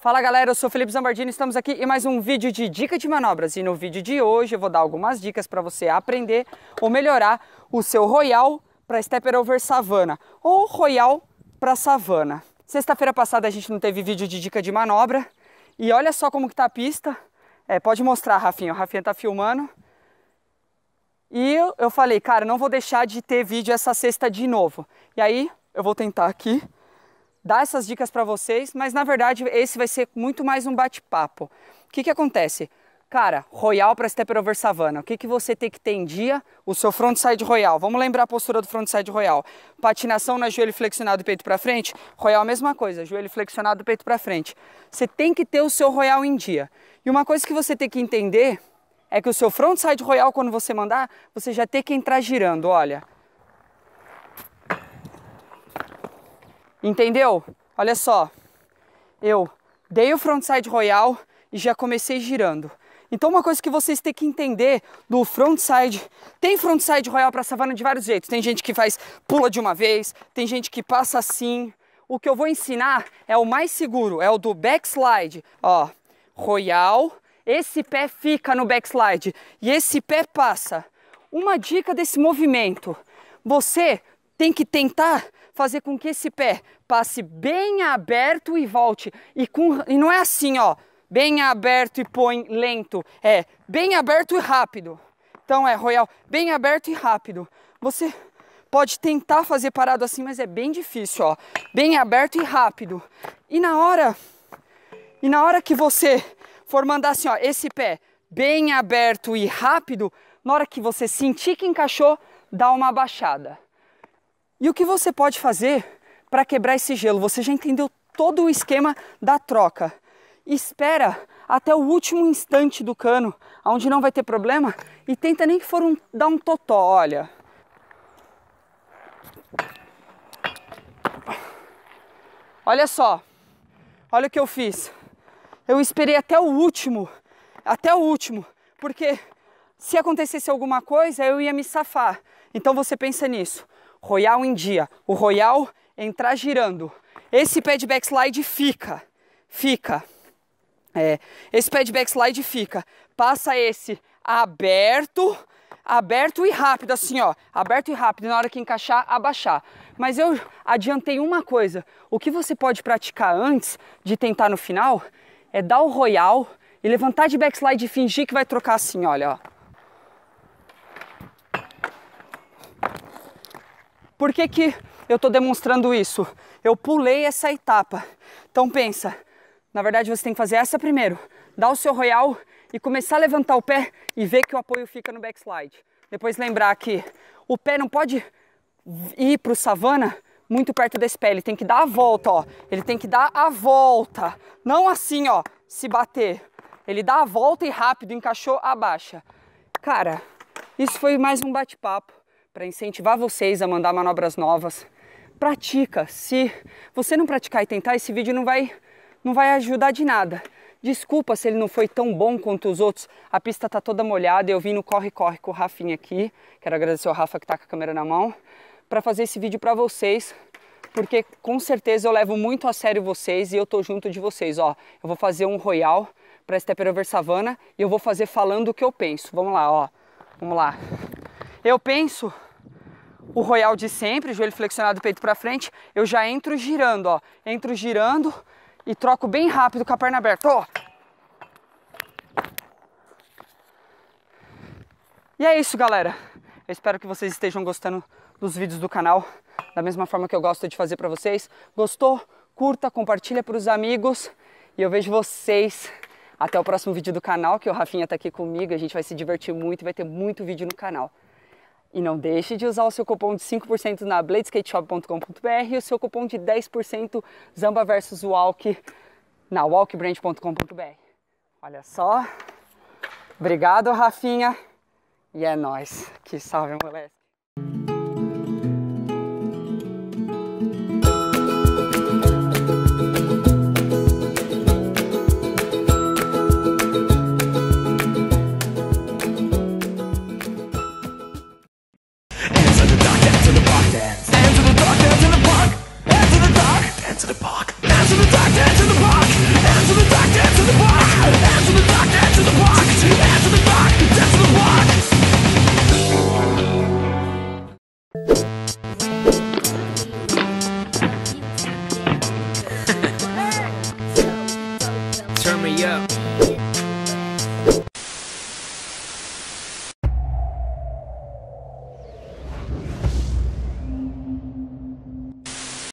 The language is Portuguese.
Fala galera, eu sou Felipe Zambardini, estamos aqui em mais um vídeo de dica de manobras e no vídeo de hoje eu vou dar algumas dicas para você aprender ou melhorar o seu Royal para Stepper Over Savana ou Royal para Savana. Sexta-feira passada a gente não teve vídeo de dica de manobra e olha só como que tá a pista. É, pode mostrar, Rafinha, o Rafinha tá filmando. E eu, eu falei, cara, não vou deixar de ter vídeo essa sexta de novo. E aí eu vou tentar aqui dar essas dicas para vocês, mas na verdade esse vai ser muito mais um bate-papo. O que que acontece? Cara, Royal para Stepper Over Savana, o que, que você tem que ter em dia? O seu frontside Royal. Vamos lembrar a postura do frontside Royal. Patinação na joelho flexionado, peito para frente. Royal, mesma coisa, joelho flexionado, peito para frente. Você tem que ter o seu Royal em dia. E uma coisa que você tem que entender é que o seu frontside Royal, quando você mandar, você já tem que entrar girando, olha. Entendeu? Olha só, eu dei o frontside royal e já comecei girando. Então uma coisa que vocês têm que entender do frontside, tem frontside royal para savana de vários jeitos. Tem gente que faz pula de uma vez, tem gente que passa assim. O que eu vou ensinar é o mais seguro, é o do backslide. Ó, royal, esse pé fica no backslide e esse pé passa. Uma dica desse movimento, você tem que tentar fazer com que esse pé passe bem aberto e volte. E, com, e não é assim, ó, bem aberto e põe lento. É bem aberto e rápido. Então é royal, bem aberto e rápido. Você pode tentar fazer parado assim, mas é bem difícil, ó. Bem aberto e rápido. E na hora e na hora que você for mandar assim, ó, esse pé bem aberto e rápido, na hora que você sentir que encaixou, dá uma abaixada. E o que você pode fazer para quebrar esse gelo? Você já entendeu todo o esquema da troca. Espera até o último instante do cano, onde não vai ter problema, e tenta nem que for um, dar um totó, olha. Olha só, olha o que eu fiz. Eu esperei até o último, até o último, porque se acontecesse alguma coisa, eu ia me safar. Então você pensa nisso. Royal em dia. O Royal entrar girando. Esse pé de backslide fica, fica. É, esse pé de backslide fica. Passa esse aberto, aberto e rápido, assim ó. Aberto e rápido, na hora que encaixar, abaixar. Mas eu adiantei uma coisa. O que você pode praticar antes de tentar no final é dar o royal e levantar de backslide e fingir que vai trocar assim, olha, ó. Por que, que eu estou demonstrando isso? Eu pulei essa etapa. Então pensa, na verdade você tem que fazer essa primeiro. Dar o seu royal e começar a levantar o pé e ver que o apoio fica no backslide. Depois lembrar que o pé não pode ir para o savana muito perto desse pé, ele tem que dar a volta, ó. Ele tem que dar a volta, não assim, ó, se bater. Ele dá a volta e rápido, encaixou, abaixa. Cara, isso foi mais um bate-papo para incentivar vocês a mandar manobras novas. Pratica. Se você não praticar e tentar, esse vídeo não vai, não vai ajudar de nada. Desculpa se ele não foi tão bom quanto os outros. A pista tá toda molhada. Eu vim no corre-corre com o Rafinha aqui. Quero agradecer ao Rafa que tá com a câmera na mão. Para fazer esse vídeo para vocês. Porque com certeza eu levo muito a sério vocês e eu tô junto de vocês. Ó, eu vou fazer um Royal para Stepper Over Savana e eu vou fazer falando o que eu penso. Vamos lá, ó. Vamos lá. Eu penso o royal de sempre, joelho flexionado, peito para frente, eu já entro girando, ó. Entro girando e troco bem rápido com a perna aberta, ó. E é isso, galera. Eu espero que vocês estejam gostando dos vídeos do canal, da mesma forma que eu gosto de fazer para vocês. Gostou? Curta, compartilha para os amigos e eu vejo vocês até o próximo vídeo do canal, que o Rafinha tá aqui comigo, a gente vai se divertir muito e vai ter muito vídeo no canal. E não deixe de usar o seu cupom de 5% na bladeskateshop.com.br e o seu cupom de 10% Zamba versus Walk na walkbrand.com.br. Olha só. Obrigado, Rafinha. E é nóis. Que salve, moleque. you.